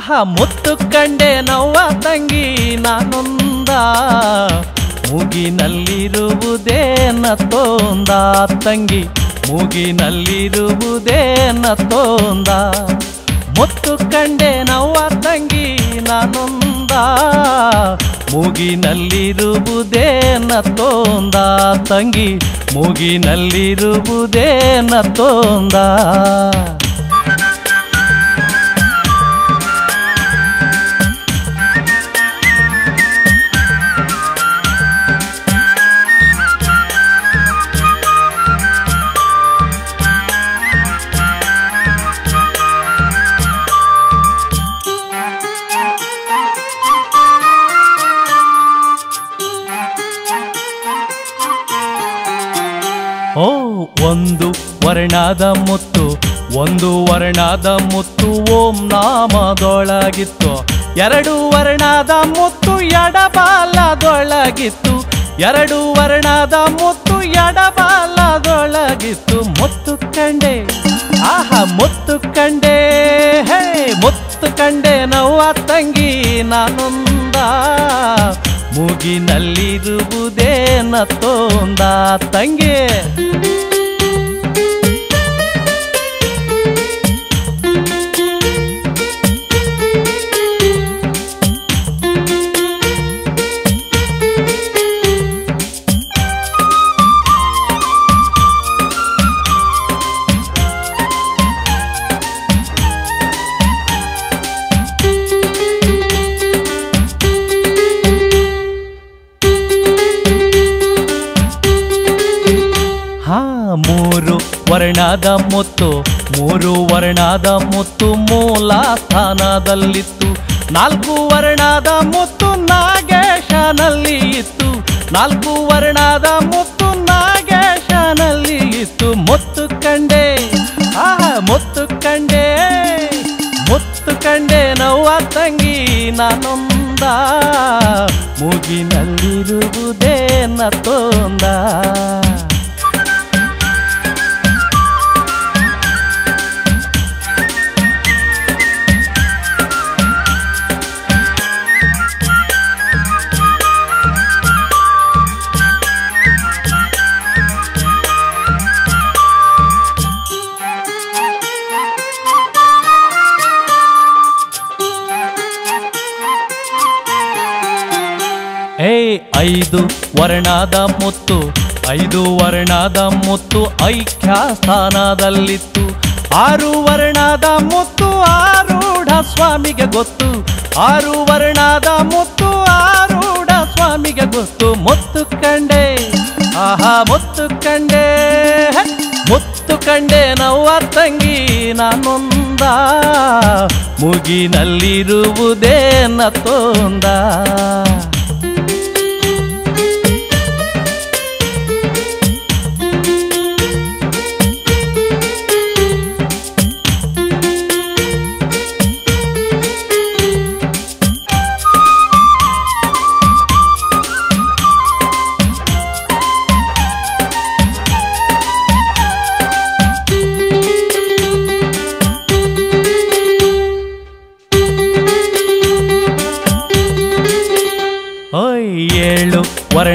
ಆಹಾ ಮುತ್ತು ಕಂಡೆ ನವ್ವ ತಂಗಿ ನಾನೊಂದ. ಮೂಗಿನಲ್ಲಿರುವುದೇ ತೋಂದ ತಂಗಿ, ಮೂಗಿನಲ್ಲಿರುವುದೇ ತೋಂದ ಮುತ್ತು ಕಂಡೆ ನವ್ವ ತಂಗಿ ನಾನೊಂದ. ಮೂಗಿನಲ್ಲಿರುವುದೇ ತೋಂದ ತಂಗಿ, ಮೂಗಿನಲ್ಲಿರುವುದೇ ತೋಂದ ಓ, ಒಂದು ವರ್ಣದ ಮುತ್ತು, ಒಂದು ವರ್ಣದ ಮುತ್ತು ಓಂ ನಾಮದೊಳಗಿತ್ತು. ಎರಡು ವರ್ಣದ ಮುತ್ತು ಎಡಬಾಲದೊಳಗಿತ್ತು. ಎರಡು ವರ್ಣದ ಮುತ್ತು ಎಡಬಾಲದೊಳಗಿತ್ತು. ಮುತ್ತು ಕಂಡೆ, ಆಹಾ, ಮುತ್ತು ಕಂಡೆ, ಹೇ, ಮುತ್ತು ಕಂಡೆ ನವ್ವ ತಂಗಿ ನಾನೊಂದ. ಮೂಗಿನಲ್ಲಿರುವುದೇನ ತೋಂದ ತಂಗಿ. ಮುತ್ತು, ಮೂರು ವರ್ಣದ ಮುತ್ತು ಮೂಲ ಸ್ಥಾನದಲ್ಲಿತ್ತು. ನಾಲ್ಕು ವರ್ಣದ ಮುತ್ತು ನಾಗೇಶನಲ್ಲಿ ಇತ್ತು. ನಾಲ್ಕು ವರ್ಣದ ಮುತ್ತು ನಾಗೇಶನಲ್ಲಿ ಇತ್ತು. ಮುತ್ತು ಕಂಡೆ ಆ ಮುತ್ತು ಕಂಡೆ ಮುತ್ತು ಕಂಡೆ ನೋವ ತಂಗಿ ನಾನೊಂದ. ಮೂಗಿನಲ್ಲಿರುವುದೇ ತೋಂದ ಏ ಐದು ವರ್ಣದ ಮುತ್ತು, ಐದು ವರ್ಣದ ಮುತ್ತು ಐಕ್ಯ ಸ್ಥಾನದಲ್ಲಿತ್ತು ಆರು ವರ್ಣದ ಮುತ್ತು ಆರೂಢ ಸ್ವಾಮಿಗೆ ಗೊತ್ತು. ಆರು ವರ್ಣದ ಮುತ್ತು ಆರೂಢ ಸ್ವಾಮಿಗೆ ಗೊತ್ತು. ಮುತ್ತು ಕಂಡೆ, ಆಹಾ, ಮುತ್ತು ಕಂಡೆ ಮುತ್ತು ಕಂಡೆ ನವ್ವ ತಂಗಿ ನಾನೊಂದ. ಮುಗಿನಲ್ಲಿರುವುದೇನ ತೋಂದ.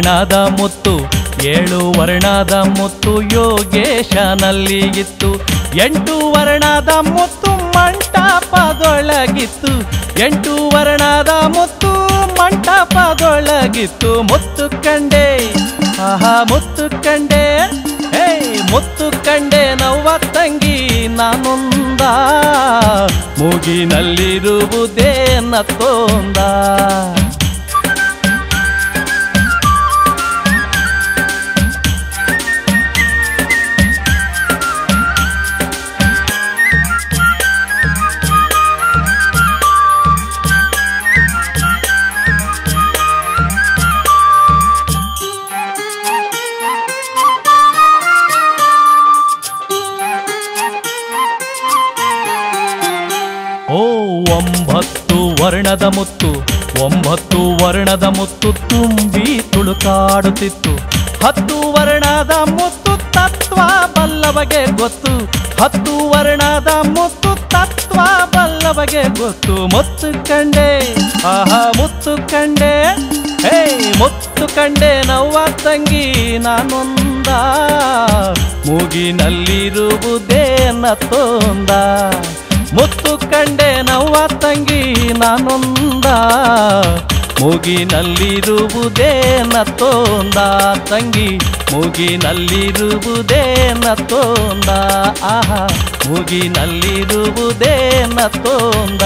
ವರ್ಣದ ಮುತ್ತು, ಏಳು ವರ್ಣದ ಮುತ್ತು ಯೋಗೇಶನಲ್ಲಿ ಇತ್ತು. ಎಂಟು ವರ್ಣದ ಮುತ್ತು ಮಂಟಪದೊಳಗಿತ್ತು. ಎಂಟು ವರ್ಣದ ಮುತ್ತು ಮಂಟಪದೊಳಗಿತ್ತು. ಮುತ್ತು ಕಂಡೆ, ಆಹಾ, ಮುತ್ತು ಕಂಡೆ ಹೇ ಮುತ್ತು ಕಂಡೆ ನವ್ವ ತಂಗಿ, ನಾನೊಂದ. ಮೂಗಿನಲ್ಲಿರುವುದೇ ತೋಂದ. ವರ್ಣದ ಮುತ್ತು, ಒಂಬತ್ತು ವರ್ಣದ ಮುತ್ತು ತುಂಬಿ ತುಳುಕಾಡುತ್ತಿತ್ತು. ಹತ್ತು ವರ್ಣದ ಮುತ್ತು ತತ್ವ ಬಲ್ಲವಗೆ ಗೊತ್ತು. ಹತ್ತು ವರ್ಣದ ಮುತ್ತು ತತ್ವ ಬಲ್ಲವಗೆ ಗೊತ್ತು. ಮುತ್ತು ಕಂಡೆ, ಆಹಾ, ಮುತ್ತು ಕಂಡೆ. ಹೇ ಮುತ್ತು ಕಂಡೆ ನವ್ವ ತಂಗಿ, ನಾನೊಂದ. ಮೂಗಿನಲ್ಲಿರುವುದೇ ತೋಂದ. ಮುತ್ತು ಕಂಡೆ ನವ್ವ ತಂಗಿ ನಾನೊಂದ. ಮೂಗಿನಲ್ಲಿರುವುದೇ ನತ್ತೊಂದ ತಂಗಿ. ಮೂಗಿನಲ್ಲಿರುವುದೇ ನತ್ತೊಂದ. ಆಹಾ ಮೂಗಿನಲ್ಲಿರುವುದೇ ತೋಂದ